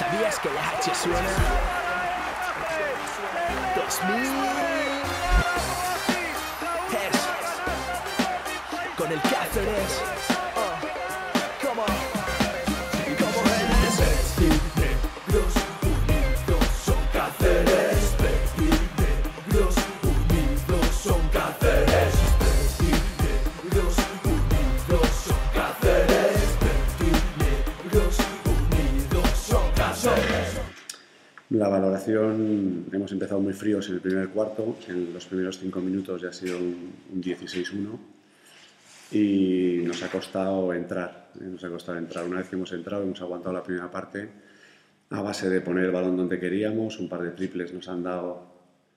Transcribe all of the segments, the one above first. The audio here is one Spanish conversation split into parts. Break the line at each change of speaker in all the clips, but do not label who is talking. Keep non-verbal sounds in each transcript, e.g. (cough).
¿Sabías que la H suena? 2000 Hertz. Con el Cáceres.
La valoración, hemos empezado muy fríos en el primer cuarto, en los primeros cinco minutos ya ha sido un, un 16-1 y nos ha costado entrar, eh, nos ha costado entrar. Una vez que hemos entrado hemos aguantado la primera parte a base de poner el balón donde queríamos, un par de triples nos han dado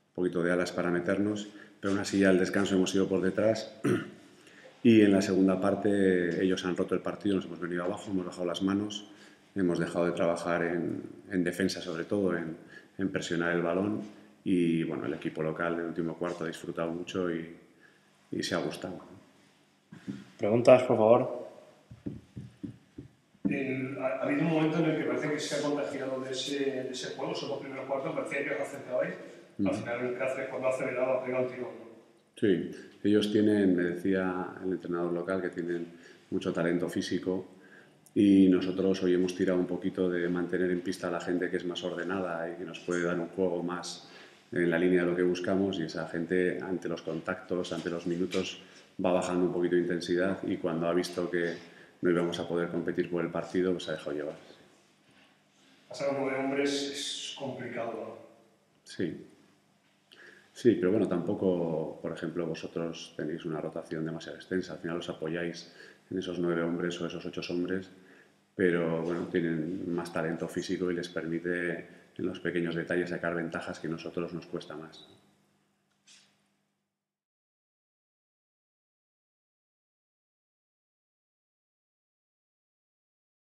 un poquito de alas para meternos, pero aún así ya al descanso hemos ido por detrás (clears throat) y en la segunda parte ellos han roto el partido, nos hemos venido abajo, hemos bajado las manos, hemos dejado de trabajar en, en defensa sobre todo, en, en presionar el balón y bueno, el equipo local en el último cuarto ha disfrutado mucho y, y se ha gustado.
Preguntas, por favor.
El- ha, ha habido un momento en el que parece que se ha contagiado de ese, de ese juego, esos dos primeros cuartos, parecía que os acercabais. Al final el Cáceres cuando ha acelerado ha pegado el tiro.
Sí, ellos tienen, me decía el entrenador local, que tienen mucho talento físico y nosotros hoy hemos tirado un poquito de mantener en pista a la gente que es más ordenada y que nos puede dar un juego más en la línea de lo que buscamos y esa gente ante los contactos, ante los minutos va bajando un poquito de intensidad y cuando ha visto que no íbamos a poder competir por el partido, pues ha dejado llevar.
Pasar a nueve hombres es complicado. ¿no?
Sí. Sí, pero bueno, tampoco, por ejemplo, vosotros tenéis una rotación demasiado extensa. Al final os apoyáis en esos nueve hombres o esos ocho hombres, pero bueno, tienen más talento físico y les permite en los pequeños detalles sacar ventajas que a nosotros nos cuesta más.